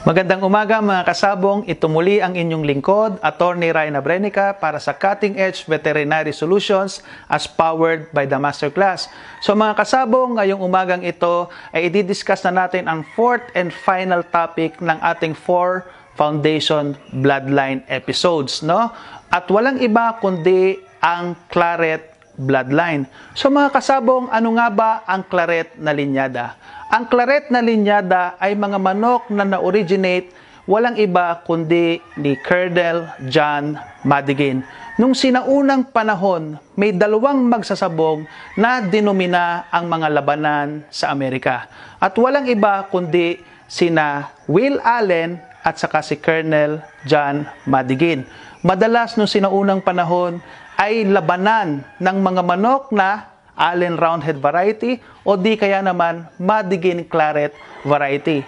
Magandang umaga mga kasabong, ito muli ang inyong lingkod, Attorney Ryan Abrenica para sa Cutting Edge Veterinary Solutions as powered by the Masterclass. So mga kasabong, ngayong umagang ito ay i-discuss na natin ang fourth and final topic ng ating four foundation bloodline episodes, no? At walang iba kundi ang claret bloodline. So mga kasabong, ano nga ba ang claret na linyada? Ang claret na linyada ay mga manok na na-originate walang iba kundi ni Colonel John Madigan. Nung sinaunang panahon, may dalawang magsasabong na dinomina ang mga labanan sa Amerika. At walang iba kundi sina Will Allen at saka si Colonel John Madigan. Madalas nung sinaunang panahon ay labanan ng mga manok na Allen Roundhead variety o di kaya naman Madigan Claret variety.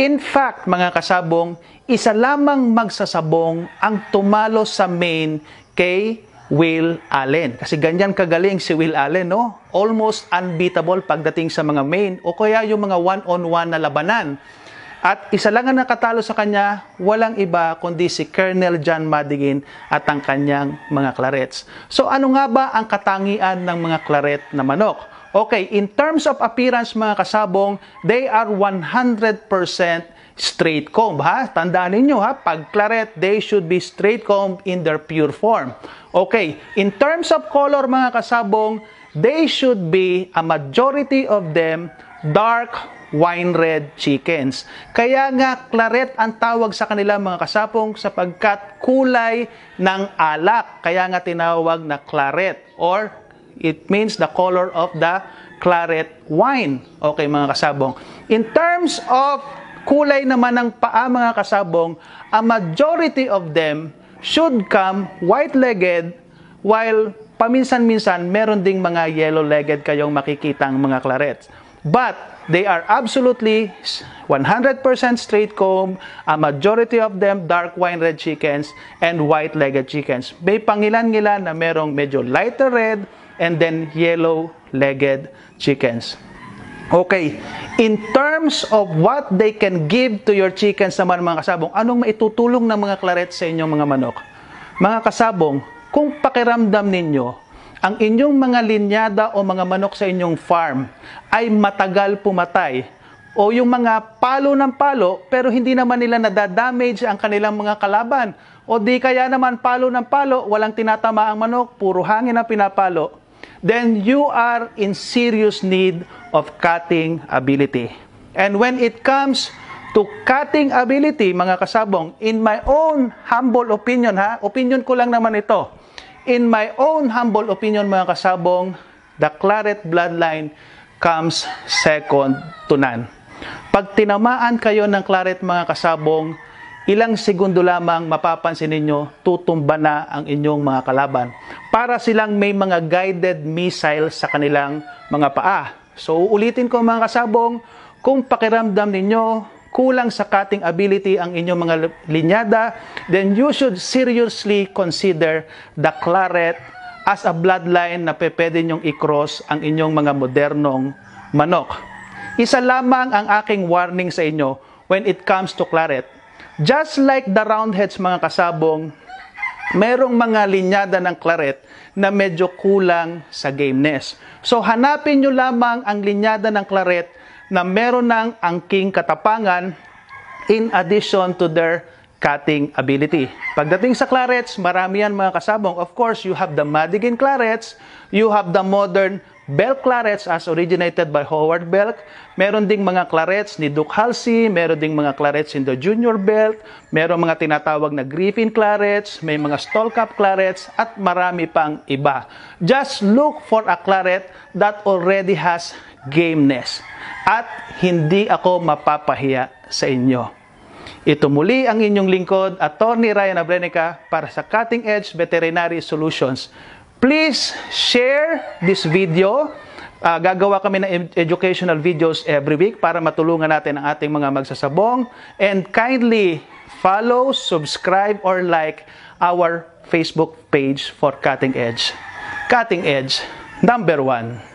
In fact, mga kasabong, isa lamang magsasabong ang tumalo sa main kay Will Allen. Kasi ganyan kagaling si Will Allen, no? Almost unbeatable pagdating sa mga main o kaya yung mga one-on-one -on -one na labanan. At isa lang ang nakatalo sa kanya, walang iba kundi si Colonel John Madigan at ang kanyang mga clarets. So ano nga ba ang katangian ng mga claret na manok? Okay, in terms of appearance mga kasabong, they are 100% straight comb ha. Tandaan niyo ha, pag claret, they should be straight comb in their pure form. Okay, in terms of color mga kasabong, they should be a majority of them dark wine red chickens. Kaya nga claret ang tawag sa kanila mga kasapong sapagkat kulay ng alak. Kaya nga tinawag na claret or it means the color of the claret wine. Okay mga kasabong. In terms of kulay naman ng paa mga kasabong, a majority of them should come white-legged while paminsan-minsan meron ding mga yellow-legged kayong makikitang mga clarets. But they are absolutely 100% straight comb, a majority of them dark wine red chickens and white-legged chickens. May pangilan-ngilan na merong medyo lighter red and then yellow-legged chickens. Okay, in terms of what they can give to your chickens naman mga kasabong, anong maitutulong ng mga clarets sa inyong mga manok? Mga kasabong, kung pakiramdam ninyo ang inyong mga linyada o mga manok sa inyong farm ay matagal pumatay o yung mga palo ng palo pero hindi naman nila nadadamage ang kanilang mga kalaban o di kaya naman palo ng palo, walang tinatama ang manok, puro hangin ang pinapalo, then you are in serious need of cutting ability. And when it comes to cutting ability, mga kasabong, in my own humble opinion ha, opinion ko lang naman ito, In my own humble opinion mga kasabong, the Claret bloodline comes second to none. Pag tinamaan kayo ng Claret mga kasabong, ilang segundo lamang mapapansin ninyo, tutumba na ang inyong mga kalaban. Para silang may mga guided missiles sa kanilang mga paa. So ulitin ko mga kasabong, kung pakiramdam ninyo kulang sa cutting ability ang inyong mga linyada, then you should seriously consider the claret as a bloodline na pwede nyong i-cross ang inyong mga modernong manok. Isa lamang ang aking warning sa inyo when it comes to claret. Just like the roundheads mga kasabong, merong mga linyada ng claret na medyo kulang sa gameness. So hanapin nyo lamang ang linyada ng claret na meron ng angking katapangan in addition to their cutting ability. Pagdating sa clarets, marami yan mga kasabong. Of course, you have the Madigan clarets, you have the modern Belk clarets as originated by Howard Belk. Meron ding mga clarets ni Duke Halsey, meron ding mga clarets in the Junior Belt, meron mga tinatawag na Griffin clarets, may mga Stallcap clarets, at marami pang iba. Just look for a claret that already has gameness at hindi ako mapapahiya sa inyo. Ito muli ang inyong lingkod, Attorney Ryan Abrenica para sa Cutting Edge Veterinary Solutions. Please share this video. Uh, gagawa kami ng educational videos every week para matulungan natin ang ating mga magsasabong. And kindly follow, subscribe, or like our Facebook page for Cutting Edge. Cutting Edge, number one.